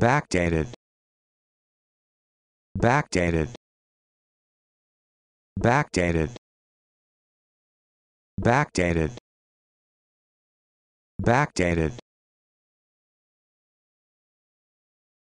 backdated. Backdated. Backdated. Backdated. Backdated.